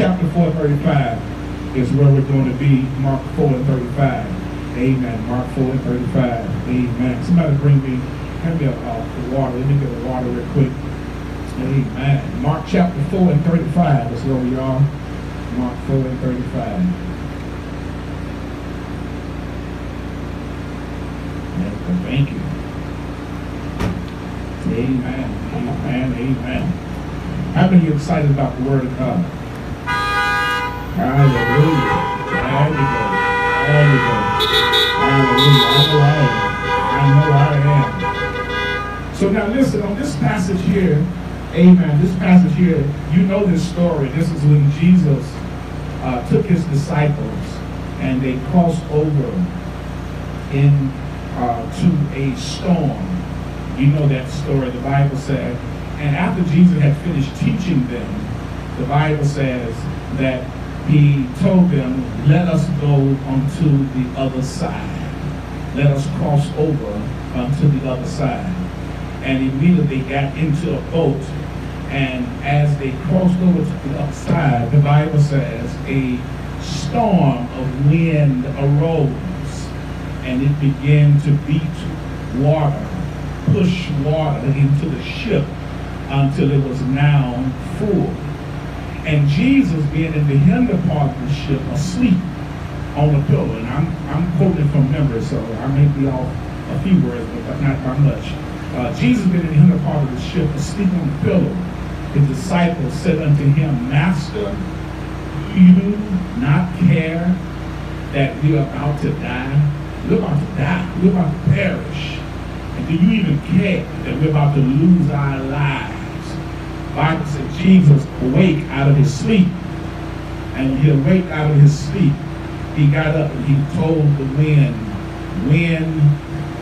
chapter 4, 35 is where we're going to be. Mark 4 and 35. Amen. Mark 4 and 35. Amen. Somebody bring me, hand me a, a uh, water. Let me get a water real quick. Amen. Mark chapter 4 and 35 is where we are. Mark 4 and 35. Thank you. Amen. Amen. Amen. How many are excited about the Word of God? Hallelujah. There go. Hallelujah. I know I am. I am. So now listen, on this passage here, amen, this passage here, you know this story. This is when Jesus uh, took his disciples and they crossed over in uh, to a storm. You know that story. The Bible said, and after Jesus had finished teaching them, the Bible says that he told them, let us go onto the other side. Let us cross over onto the other side. And immediately got into a boat. And as they crossed over to the other side, the Bible says a storm of wind arose and it began to beat water, push water into the ship until it was now full. And Jesus being in the hinder part of the ship asleep on a pillow. And I'm, I'm quoting from memory, so I may be off a few words, but not by much. Uh, Jesus being in the hinder part of the ship asleep on the pillow. His disciples said unto him, Master, do you not care that we are about to die? We're about to die. We're about to perish. And do you even care that we're about to lose our lives? Bible said Jesus awake out of his sleep. And he awake out of his sleep, he got up and he told the wind, wind,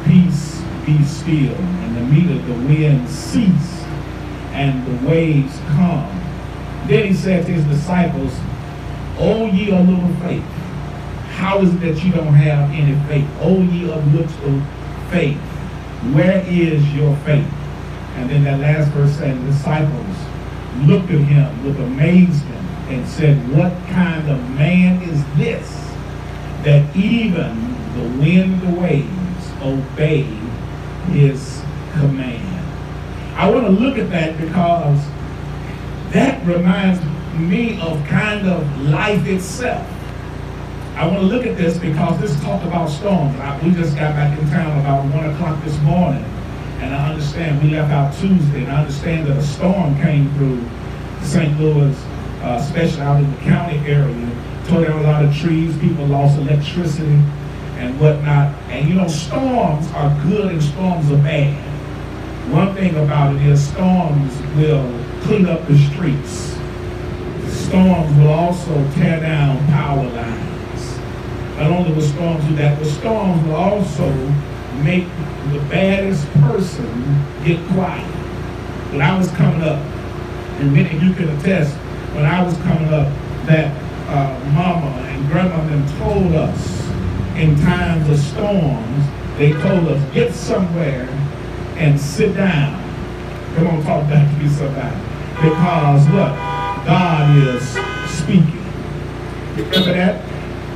peace, be still. And immediately the wind ceased and the waves come. Then he said to his disciples, O ye of little faith, how is it that you don't have any faith? Oh, ye of little faith, where is your faith? And then that last verse said, disciples looked at him with amazement and said, what kind of man is this that even the wind and the waves obey his command? I want to look at that because that reminds me of kind of life itself. I want to look at this because this talk about storms. We just got back in town about 1 o'clock this morning. And I understand we left out Tuesday. And I understand that a storm came through St. Louis, uh, especially out in the county area. Tore down a lot of trees. People lost electricity and whatnot. And you know, storms are good and storms are bad. One thing about it is storms will clean up the streets. Storms will also tear down power lines. Not only will storms do that, but storms will also make the baddest person get quiet. When I was coming up, and many of you can attest, when I was coming up, that uh, mama and grandma them told us in times of storms, they told us, get somewhere and sit down. Come on, talk back to me somebody. Because what? God is speaking. Remember that?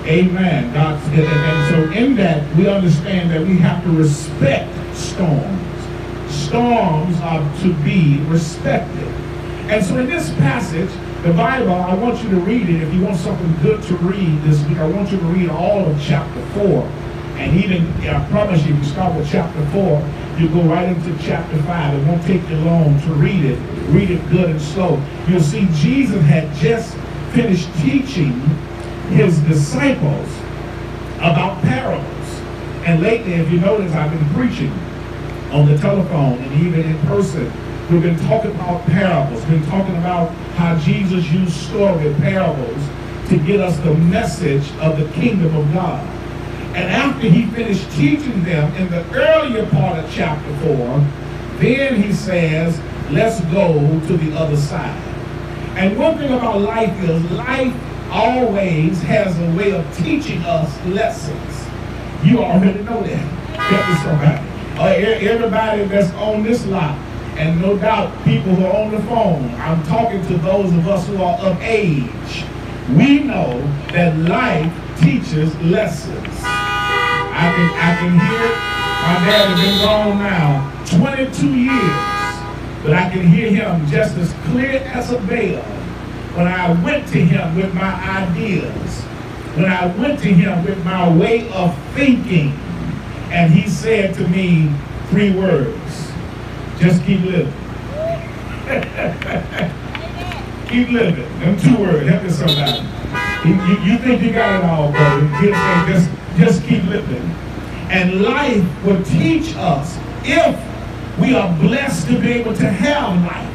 Amen. God, and, and so in that, we understand that we have to respect storms. Storms are to be respected. And so in this passage, the Bible, I want you to read it. If you want something good to read this week, I want you to read all of chapter 4. And even, I promise you, if you start with chapter 4, you go right into chapter 5. It won't take you long to read it. Read it good and slow. You'll see Jesus had just finished teaching his disciples about parables. And lately, if you notice, I've been preaching on the telephone and even in person. We've been talking about parables. Been talking about how Jesus used story parables to get us the message of the kingdom of God. And after he finished teaching them in the earlier part of chapter 4, then he says, let's go to the other side. And one thing about life is life always has a way of teaching us lessons. You already know that. Somebody. Uh, everybody that's on this lot, and no doubt people who are on the phone, I'm talking to those of us who are of age. we know that life teaches lessons. I can, I can hear it. My dad has been gone now 22 years, but I can hear him just as clear as a bell when I went to him with my ideas, when I went to him with my way of thinking, and he said to me three words, just keep living. keep living. Them two words, help me somebody. You, you, you, think you got it all, brother. He'll say, just, just keep living. And life will teach us if we are blessed to be able to have life.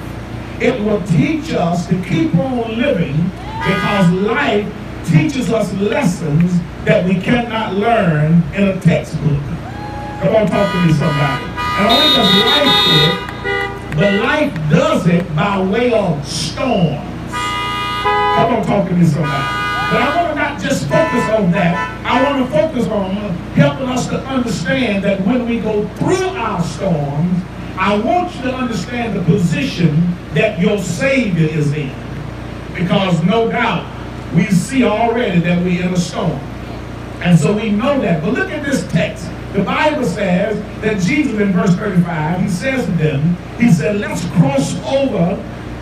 It will teach us to keep on living because life teaches us lessons that we cannot learn in a textbook. Come on, talk to me, somebody. And only does life do it, but life does it by way of storms. Come on, talk to me, somebody. But I want to not just focus on that. I want to focus on helping us to understand that when we go through our storms, I want you to understand the position that your Savior is in. Because no doubt, we see already that we're in a storm. And so we know that. But look at this text. The Bible says that Jesus in verse 35, he says to them, he said, let's cross over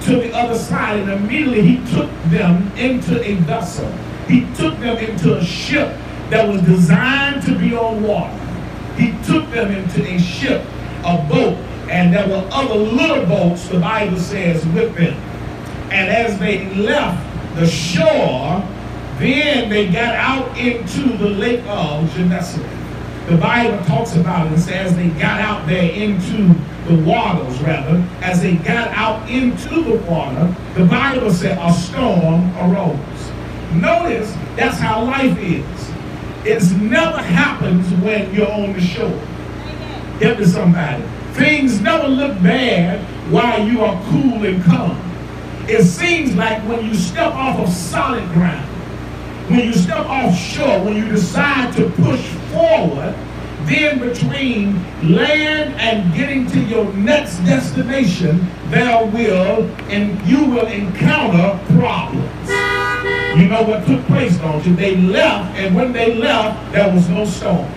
to the other side. And immediately he took them into a vessel. He took them into a ship that was designed to be on water. He took them into a ship, a boat, and there were other little boats, the Bible says, with them. And as they left the shore, then they got out into the lake of Gennesaret. The Bible talks about it and says they got out there into the waters, rather, as they got out into the water, the Bible said a storm arose. Notice that's how life is. It never happens when you're on the shore. Help me somebody. Things never look bad while you are cool and calm. It seems like when you step off of solid ground, when you step offshore, when you decide to push forward, then between land and getting to your next destination, there will and you will encounter problems. You know what took place, don't you? They left, and when they left, there was no storm.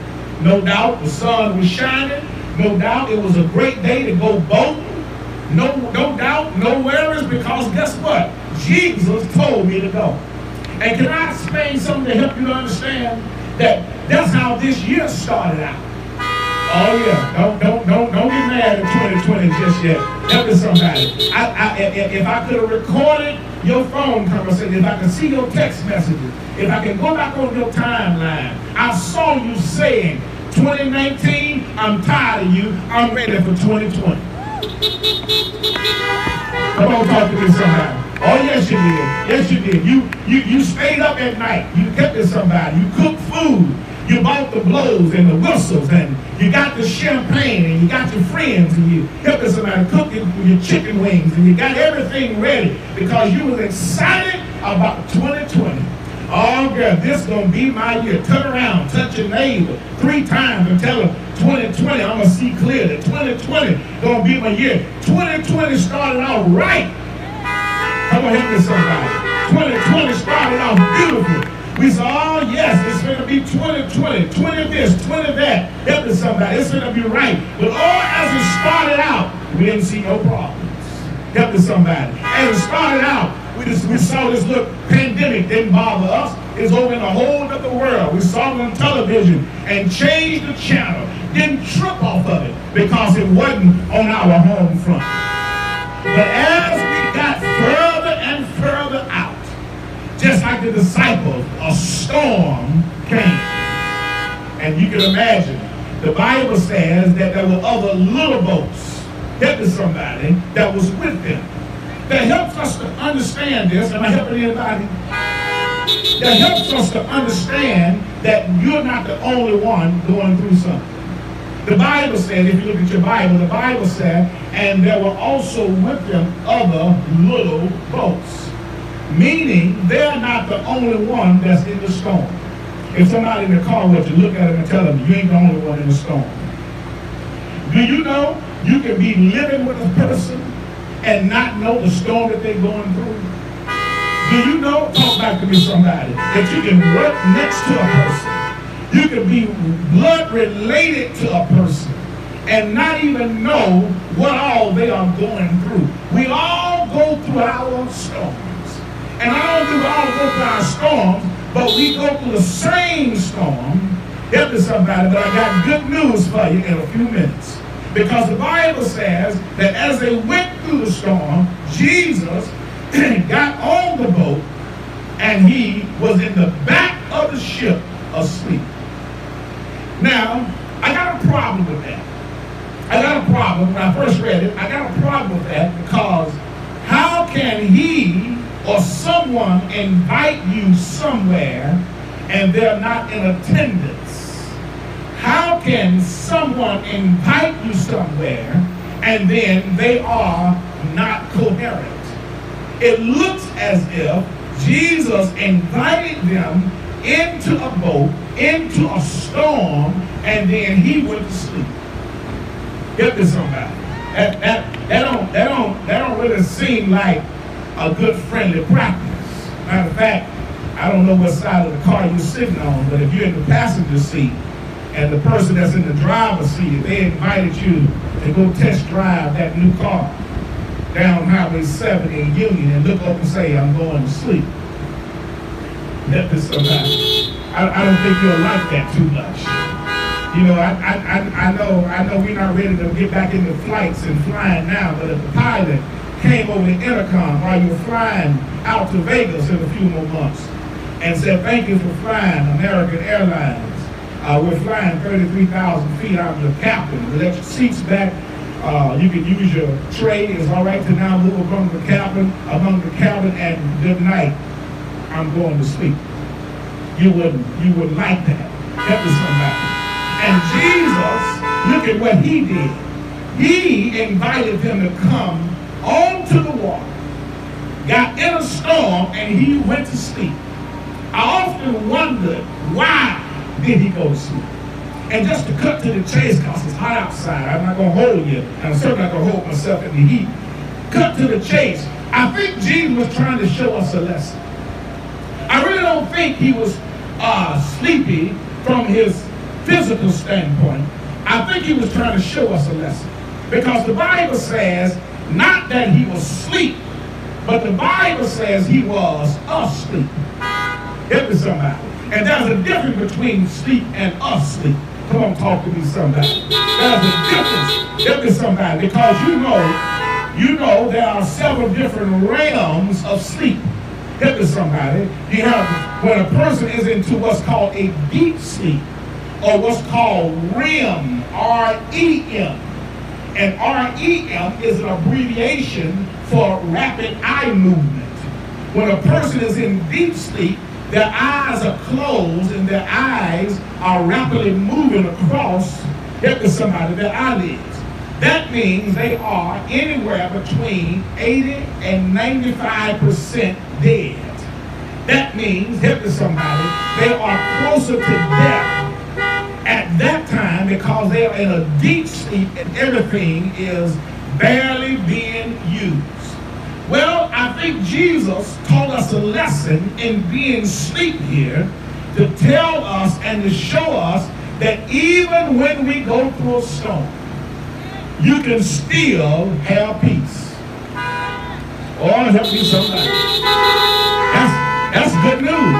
No doubt the sun was shining. No doubt it was a great day to go boating. No, no doubt, no worries, because guess what? Jesus told me to go. And can I explain something to help you to understand that that's how this year started out? Oh yeah, don't don't don't don't get mad at 2020 just yet. Help me somebody. I, I, if I could have recorded your phone conversation, if I could see your text messages, if I can go back on your timeline, I saw you saying 2019, I'm tired of you, I'm ready for 2020. Come on, talk to me somebody. Oh, yes, you did. Yes, you did. You, you, you stayed up at night. You kept it somebody. You cooked food. You bought the blows and the whistles, and you got the champagne, and you got your friends, and you helped somebody cook your chicken wings, and you got everything ready because you was excited about 2020. Oh, girl, this gonna be my year. Turn around, touch your neighbor three times and tell them 2020, I'm gonna see clear that 2020 gonna be my year. 2020 started out right. Come on, help me somebody. 2020 started out beautiful. We said, oh yes, it's going to be 2020, 20 this, 20 that. Help me somebody. It's going to be right. But all as it started out, we didn't see no problems. Help me somebody. As it started out, we just we saw this little pandemic didn't bother us. It's over in a whole other world. We saw it on television and changed the channel. Didn't trip off of it because it wasn't on our home front. But as we got further and further out, just like the disciples, a storm came. And you can imagine, the Bible says that there were other little boats, help somebody, that was with them. That helps us to understand this. Am I helping anybody? That helps us to understand that you're not the only one going through something. The Bible said, if you look at your Bible, the Bible said, and there were also with them other little boats. Meaning, they're not the only one that's in the storm. If somebody in the car were to look at them and tell them, you ain't the only one in the storm. Do you know you can be living with a person and not know the storm that they're going through? Do you know, talk back to me, somebody, that you can work next to a person. You can be blood related to a person and not even know what all they are going through. We all go through our storms. And I don't think we all go through our storms, but we go through the same storm. Help me somebody, but I got good news for you in a few minutes. Because the Bible says that as they went through the storm, Jesus got on the boat and he was in the back of the ship asleep. Now, I got a problem with that. I got a problem. When I first read it, I got a problem with that because how can he or someone invite you somewhere and they're not in attendance? How can someone invite you somewhere and then they are not coherent? It looks as if Jesus invited them into a boat, into a storm, and then he went to sleep. Get this somebody. That, that, that, don't, that, don't, that don't really seem like a good friendly practice. Matter of fact, I don't know what side of the car you're sitting on, but if you're in the passenger seat and the person that's in the driver's seat, if they invited you to go test drive that new car down Highway 7 in Union and look up and say, I'm going to sleep. Let this somebody. I, I don't think you'll like that too much. You know, I, I, I, know I know we're not ready to get back into flights and flying now, but if the pilot came over the intercom while you were flying out to Vegas in a few more months and said, thank you for flying American Airlines. Uh, we're flying 33,000 feet out of the let your seats back. Uh, you can use your tray. It's all right to now move among the cabin, among the cabin, and good night. I'm going to sleep. You wouldn't, you wouldn't like that. That was somebody. And Jesus, look at what he did. He invited them to come onto the water, got in a storm, and he went to sleep. I often wondered why did he goes to sleep? And just to cut to the chase, because it's hot outside, I'm not going to hold you, and I'm certainly not going to hold myself in the heat. Cut to the chase. I think Jesus was trying to show us a lesson. I really don't think he was uh, sleepy from his physical standpoint, I think he was trying to show us a lesson. Because the Bible says not that he was asleep, but the Bible says he was asleep. Help me somebody. And there's a difference between sleep and asleep. Come on, talk to me somebody. There's a difference. Help me somebody. Because you know, you know there are several different realms of sleep. Help me somebody. You have when a person is into what's called a deep sleep or what's called REM, R-E-M. And REM is an abbreviation for rapid eye movement. When a person is in deep sleep, their eyes are closed and their eyes are rapidly moving across, helping somebody, their eyelids. That means they are anywhere between 80 and 95% dead. That means, helping somebody, they are closer to death at that time because they are in a deep sleep and everything is barely being used. Well, I think Jesus taught us a lesson in being asleep here to tell us and to show us that even when we go through a storm, you can still have peace. Oh, help me somebody. That's, that's good news.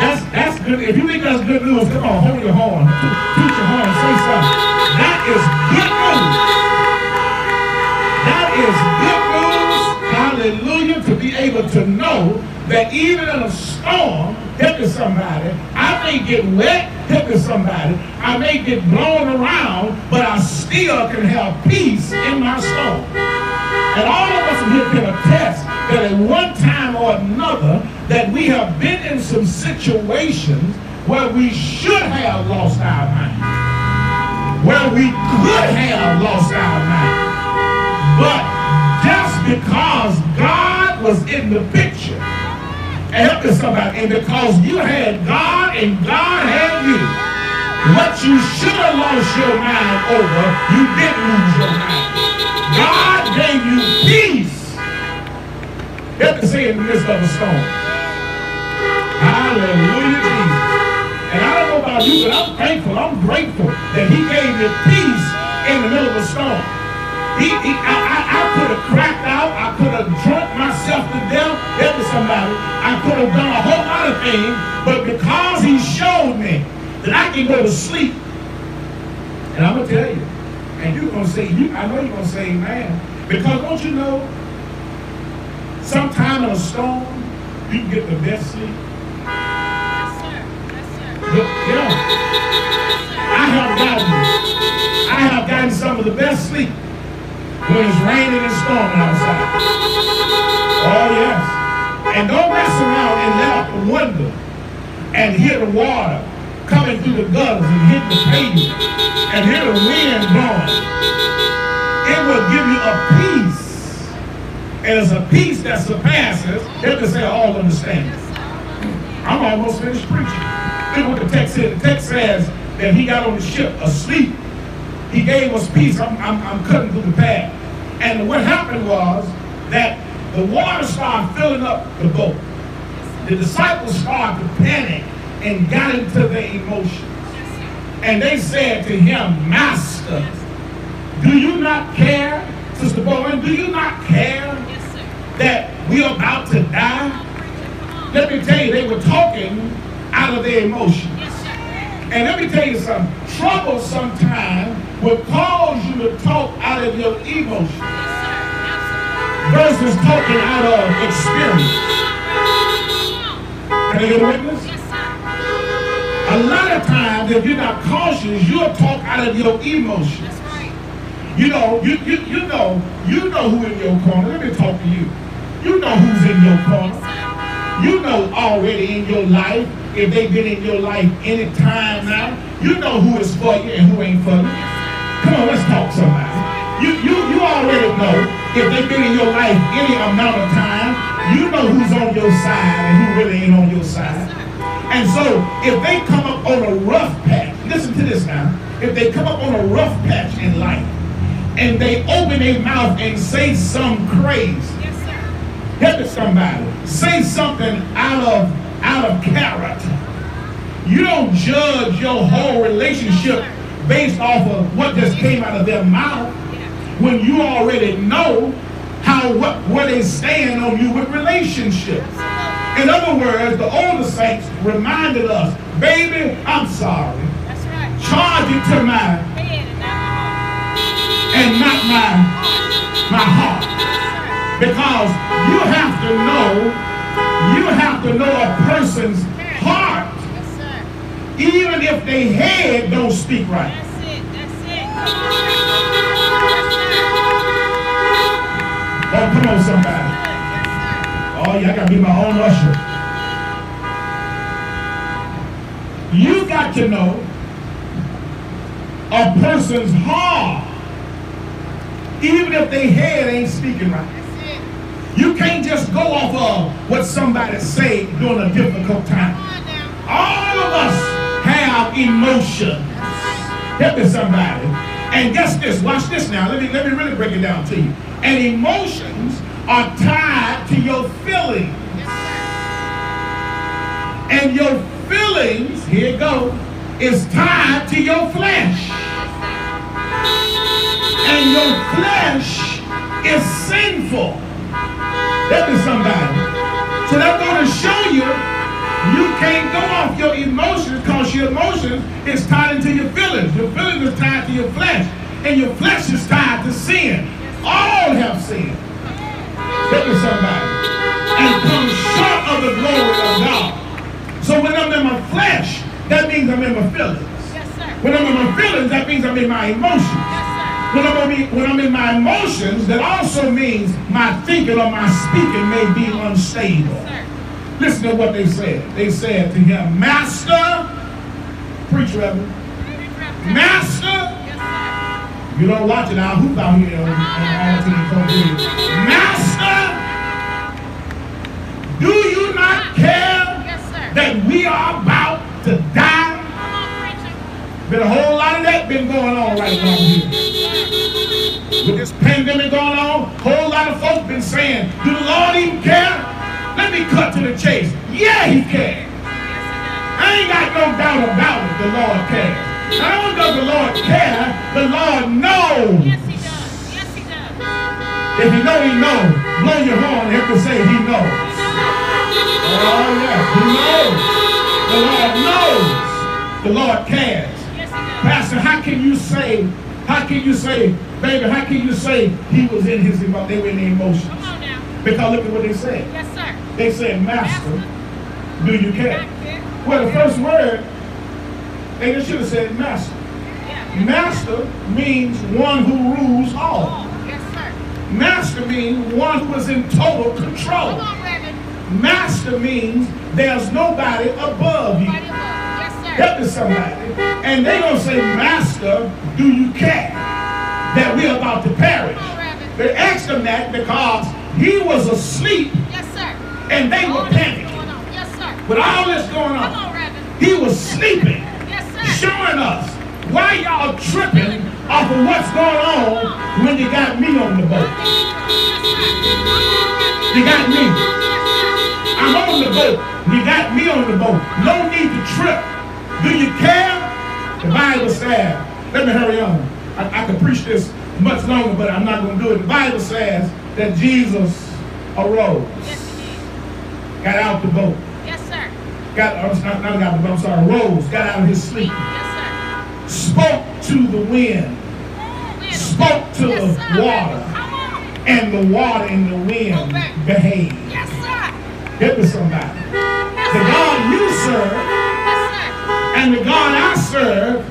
That's that's good. If you think that's good news, come on, hold your horn. Toot your horn, say something. That is good news. That is. Hallelujah. To be able to know that even in a storm, helping somebody, I may get wet, helping somebody, I may get blown around, but I still can have peace in my storm. And all of us here can attest that at one time or another that we have been in some situations where we should have lost our mind, where we could have lost our mind. But because God was in the picture. Help me somebody. And because you had God and God had you, what you should have lost your mind over, you didn't lose your mind. God gave you peace. Help me say in the midst of a storm. Hallelujah, Jesus. And I don't know about you, but I'm thankful, I'm grateful that he gave me peace in the middle of a storm. He, he, I, I, I could have cracked out. I could have drunk myself to death. Help somebody. I could have done a whole lot of things. But because he showed me that I can go to sleep, and I'm going to tell you, and you're going to say, you, I know you're going to say man, because don't you know, sometime in a storm, you can get the best sleep. Yes, sir. Yes, sir. Look, you know, I have gotten, I have gotten some of the best sleep when it's raining and storming outside. Oh yes. And don't mess around and let out the window and hear the water coming through the gutters and hitting the pavement and hear the wind blowing. It will give you a peace. And it's a peace that surpasses, let me say, all understanding. I'm almost finished preaching. Look what the text said. The text says that he got on the ship asleep. He gave us peace. I'm, I'm, I'm cutting through the path. And what happened was that the water started filling up the boat. The disciples started to panic and got into their emotions. And they said to him, Master, do you not care, Sister Bowen, do you not care that we're about to die? Let me tell you, they were talking out of their emotions. And let me tell you something. Trouble sometimes will cause you to talk out of your emotions Yes, sir. Versus talking out of experience. Can I get a witness? Yes, sir. A lot of times, if you're not cautious, you'll talk out of your emotions. That's right. You know, you, you, you know, you know who in your corner. Let me talk to you. You know who's in your corner. You know already in your life, if they've been in your life any time now, you know who is for you and who ain't for you. Come on, let's talk somebody. You, you, you already know if they've been in your life any amount of time, you know who's on your side and who really ain't on your side. And so if they come up on a rough patch, listen to this now. If they come up on a rough patch in life and they open their mouth and say some crazy, Yes, sir. Help me somebody. Say something out of out of character. You don't judge your whole relationship based off of what just came out of their mouth when you already know how what where they stand on you with relationships. In other words, the older saints reminded us, baby, I'm sorry. That's right. Charge it to my Head and not my my heart. Because you have to know, you have to know a person's heart, Yes, sir. Yes, sir. Even if they head don't speak right. That's it. That's it. Come on. Yes, sir. Oh, come on, somebody. Oh, yeah, I gotta be my own usher. You got to know a person's heart, even if they head ain't speaking right. You can't just go off of what somebody say during a difficult time. All of us have emotions. Help me somebody. And guess this, watch this now. Let me let me really break it down to you. And emotions are tied to your feelings. And your feelings, here it go, is tied to your flesh. And your flesh is sinful. Help me somebody. So that's going to show you you can't go off your emotions because your emotions is tied into your feelings. Your feelings is tied to your flesh. And your flesh is tied to sin. All have sinned. Help me somebody. And come short of the glory of God. So when I'm in my flesh, that means I'm in my feelings. Yes, sir. When I'm in my feelings, that means I'm in my emotions. Yes, sir. When I'm, in, when I'm in my emotions, that also means my thinking or my speaking may be unstable. Sir. Listen to what they said. They said to him, Master, preach, Reverend, Master, you don't watch it, I'll hoop out here on, on all to the Master, do you not care that we are about to die? Been a whole lot of that been going on right around here. With this pandemic going on, a whole lot of folks been saying, do the Lord even care? Let me cut to the chase. Yeah, he. Yes, I ain't got no doubt about it, the Lord cares. Not only does the Lord care, the Lord knows. Yes, he does. Yes, he does. If you know he knows, blow your horn and to say he knows. Oh yes, he knows. The Lord knows. The Lord cares. Yes, he does. Pastor, how can you say, how can you say, baby, how can you say he was in his they were in the emotions? Come on now. Because look at what they said. Yes, sir. They said, Master, do you care? Well, the first word, they just should have said master. Master means one who rules all. Master means one who is in total control. Master means there's nobody above you. Help me somebody. And they gonna say, Master, do you care that we're about to perish? They asked him that because he was asleep. And they were panicking. Yes, sir. With all this going on, on, he was sleeping. Yes, sir. showing us why y'all tripping off of what's going on when you got me on the boat. You got me. I'm on the boat. You got me on the boat. No need to trip. Do you care? The Bible says, let me hurry on. I, I could preach this much longer, but I'm not going to do it. The Bible says that Jesus arose, Yes, he did. Got out the boat, Yes, sir. got, uh, not, not got the boat, I'm sorry, rose, got out of his sleep, Yes, sir. spoke to the wind, spoke to Yes, the sir. water, Come on. and the water and the wind behaved. Yes, sir. Get with somebody. Yes, The. God you serve Yes, sir. and the God I serve,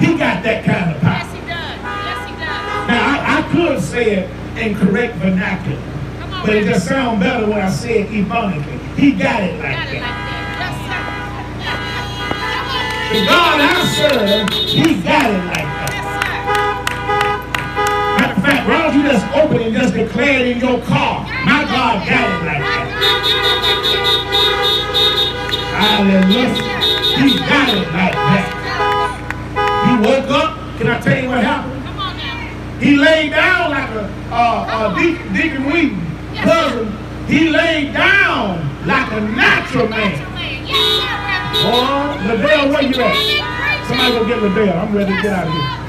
he got that kind of power. Yes, he does. Yes, he does. Now, I, I could say it in correct vernacular, but it just sounds better when I say it ebonically. He got it like Got it like that. The God I serve, he got it like that. Matter of fact, why don't you just open and just declare it in your car? My God got it like that. Hallelujah. He got it like that. He woke up. Can I tell you what happened? Come on now. He laid down like a uh, uh, Deacon, Deacon Wheaton cousin. He laid down like a natural man. Yes. Boy, Liddell, where you at? Somebody go get Liddell. I'm ready to get out of here.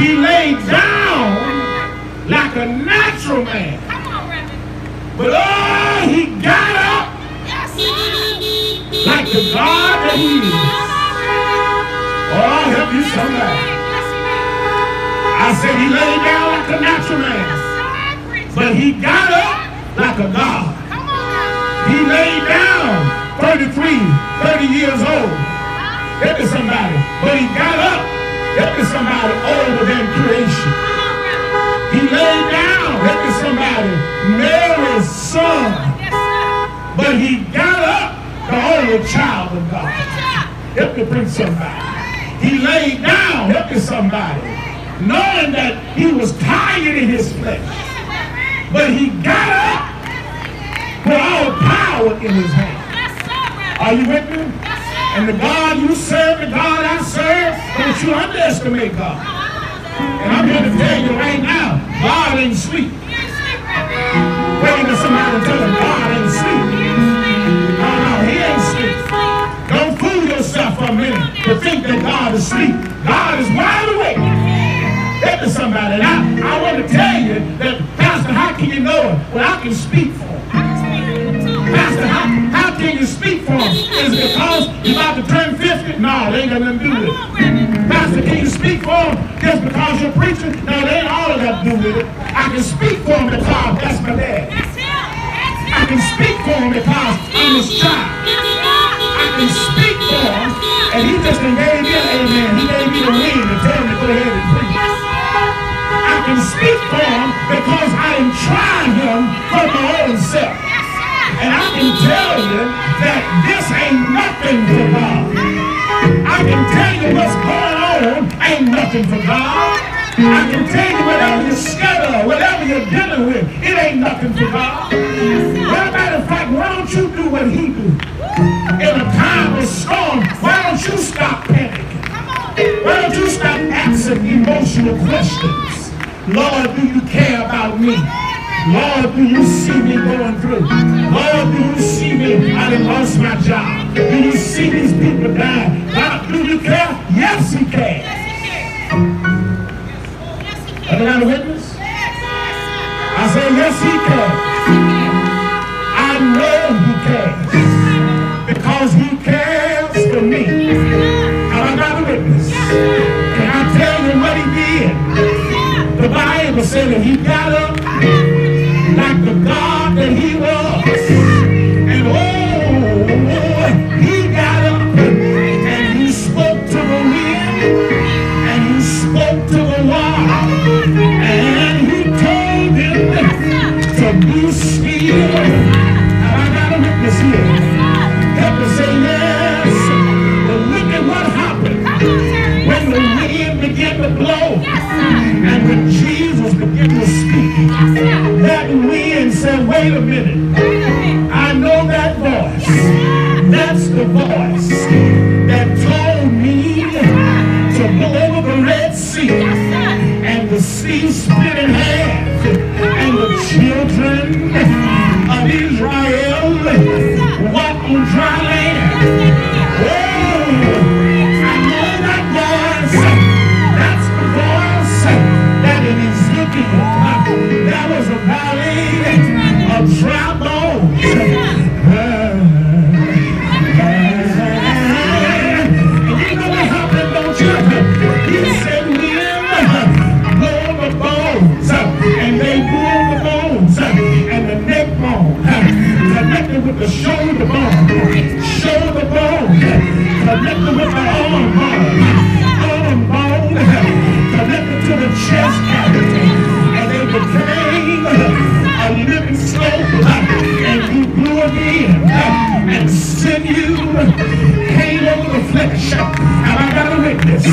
He laid down like a natural man. Come on, Reverend. But oh, he got up like the God that he is. Come on, Reverend. Oh, I'll help you somebody. did. Yes, he did. I said he laid down like a natural man. But he got up like a God. Come on now. He laid down 33, 30 years old. Help me somebody. But he got up. Help me somebody older than creation. Come on, Reverend. He laid down. Help me somebody. Mary's son. But he got up the only child of God. Help me bring somebody. He laid down. Help me somebody. Knowing that he was tired in his flesh. But he got up with all power in his hand. Yes, sir, Reverend. Are you with me? And the God you serve, the God I serve, don't you underestimate God. And I'm here to tell you right now, God ain't sleep. You ain't sleep, Reverend. Waiting for somebody to tell him God ain't sleep. You ain't sleep. No, no, he ain't sleep. ain't sleep. Don't fool yourself for a minute to think that God is asleep. God is wide awake. How can you know it? Well, I can speak for him. I can speak to you too. Pastor, how, how can you speak for him? Is it because you're about to turn 50? No, they ain't got nothing to do with it. Pastor, can you speak for him just because you're preaching? No, they ain't all got to do with it. I can speak for him because that's my dad. That's him. That's him. I can speak for him because I'm his child. I can speak for him, and he just gave me an amen. He gave me the wind to tell me to go ahead and preach. I can speak for him because Tried him for my own self. And I can tell you that this ain't nothing for God. I can tell you what's going on ain't nothing for God. I can tell you whatever you're scared of, whatever you're dealing with, it ain't nothing for God. Well, matter of fact, why don't you do what he do? In a time of storm, why don't you stop panicking? Why don't you stop asking emotional questions? Lord, do you care about me? Lord, do you see me going through? Lord, do you see me? I lost my job. Do you see these people die? God, do you dry later.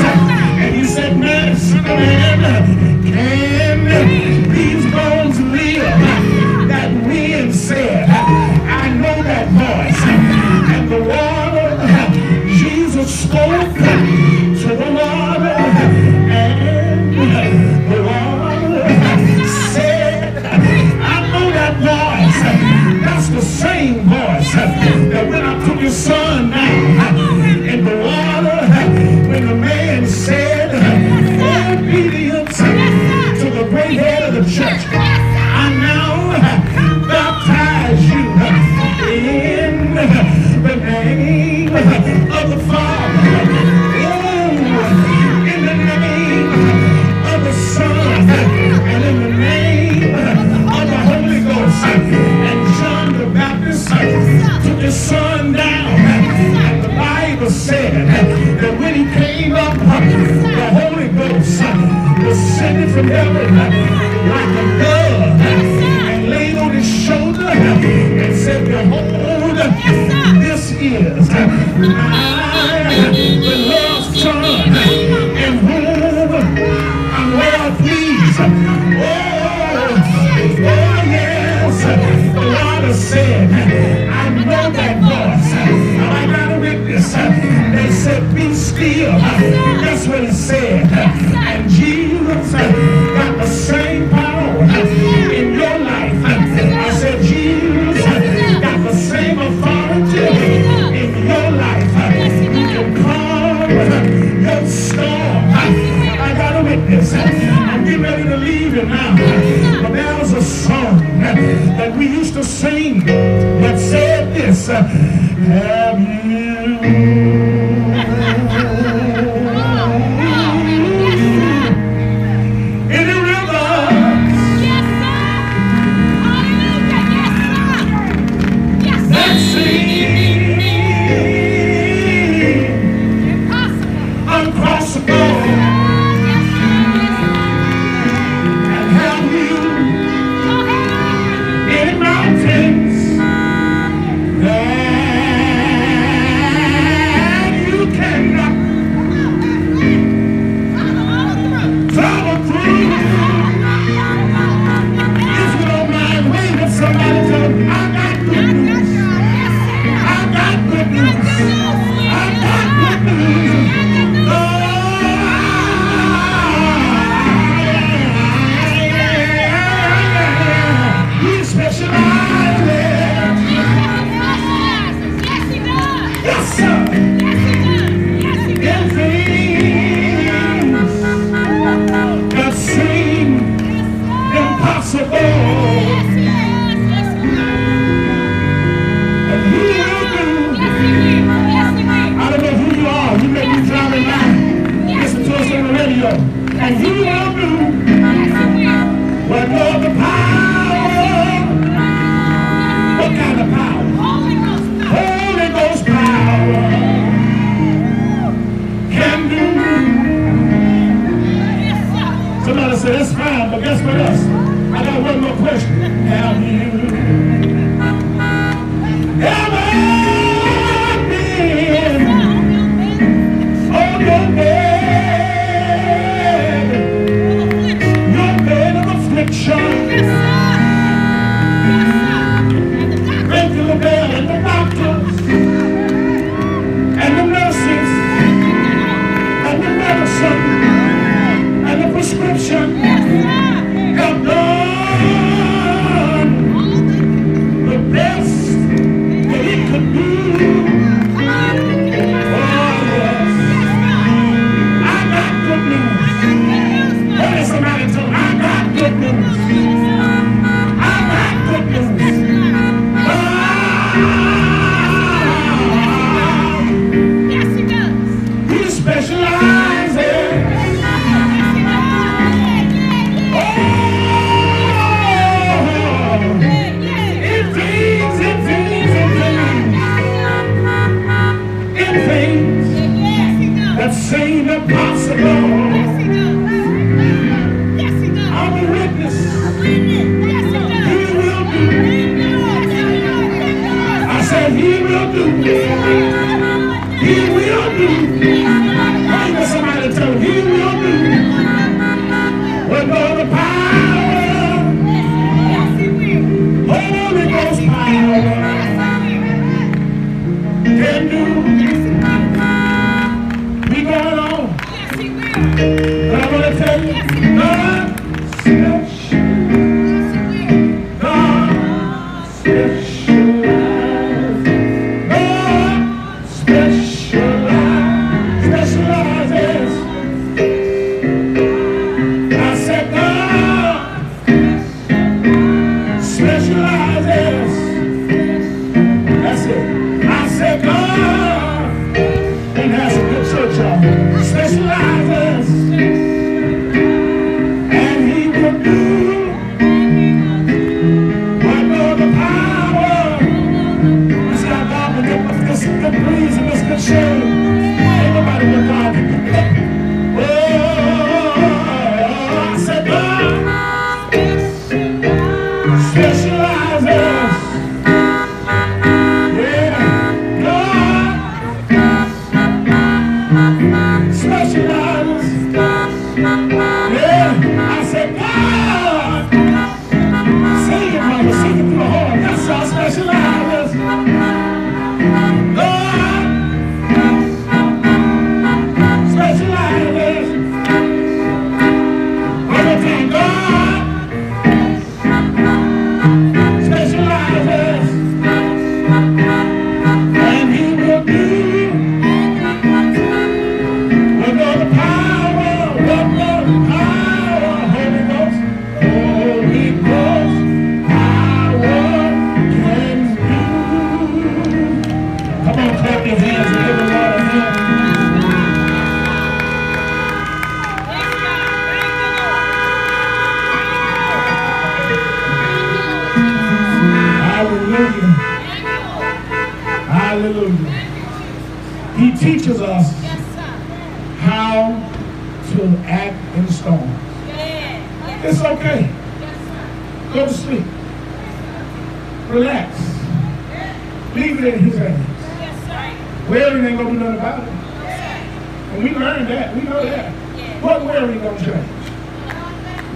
And he said, Madison, man, can these bones live? That wind said, I know that voice. And the water, Jesus spoke to the water. And the water said, I know that voice. That's the same voice.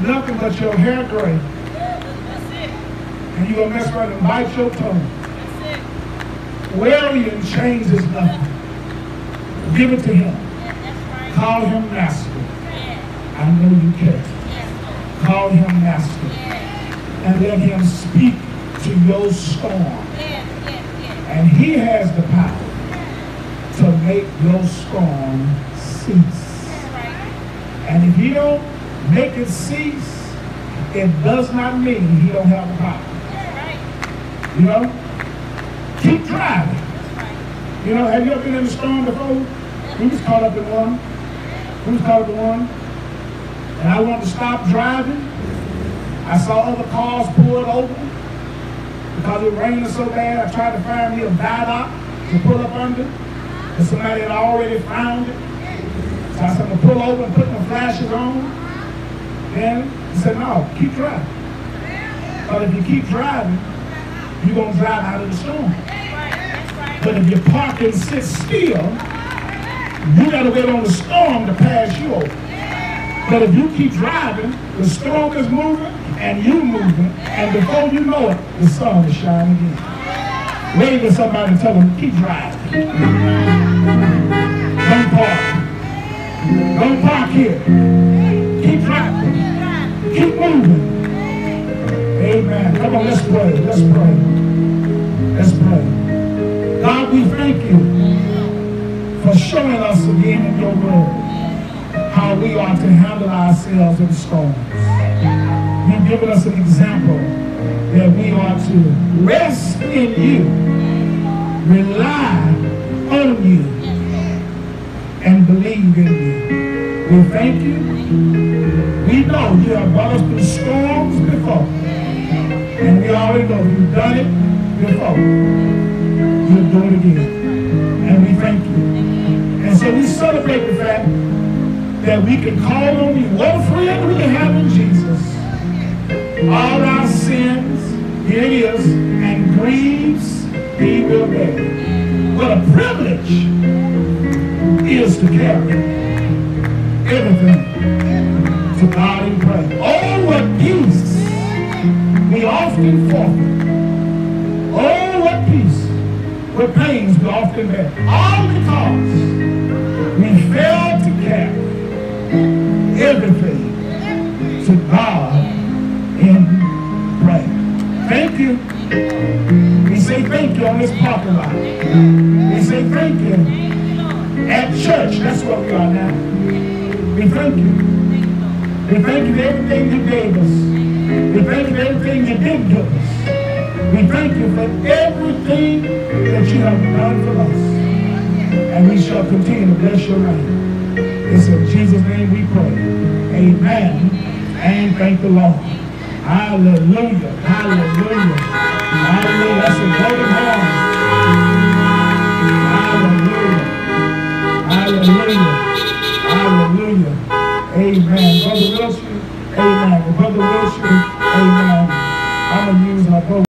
Nothing but your hair gray. And you're gonna mess around and bite your tongue. Worrying changes nothing. Give it to him. Call him master. I know you can. Call him master. And let him speak to your storm. And he has the power to make your storm cease. And if he don't make it cease, it does not mean he don't have the power. You know? Keep driving. You know, have you ever been in a storm before? We was caught up in one. We was caught up in one. And I wanted to stop driving. I saw other cars pulled over because it rained so bad. I tried to find me a viaduct to pull up under. And somebody had already found it. So I said, I'm to pull over and put my flashes on. Then he said, no, keep driving. But if you keep driving, you're going to drive out of the storm. But if you park and sit still, you got to wait on the storm to pass you over. But if you keep driving, the storm is moving and you moving, and before you know it, the sun is shining again. Wave to somebody and tell them, keep driving. Don't park. Don't park here. Keep moving. Amen. Come on, let's pray. Let's pray. Let's pray. God, we thank you for showing us again in your word how we are to handle ourselves in storms. You've given us an example that we are to rest in you, rely on you, and believe in you. We thank you. We know you have brought us through storms before. And we already know you've done it before. You'll do it again. And we thank you. And so we celebrate the fact that we can call on you. What friend we can have in Jesus. All our sins, here it is, and griefs he will bear. What a privilege is to carry everything to God in prayer. Oh, what peace we often forfeit. Oh, what peace with pains we often bear. All because we fail to carry everything to God in prayer. Thank you. We say thank you on this parking lot. We say thank you at church. That's what we are now. We thank you. We thank you for everything you gave us. We thank you for everything you did give us. We thank you for everything that you have done for us. And we shall continue to bless your name. It's in Jesus' name we pray. Amen. And thank the Lord. Hallelujah. Hallelujah. Hallelujah. That's a golden horn. Hallelujah. Hallelujah. Hallelujah. Amen. Brother Wilson. Amen. Brother Wilson. Amen. I'm going to use my boat.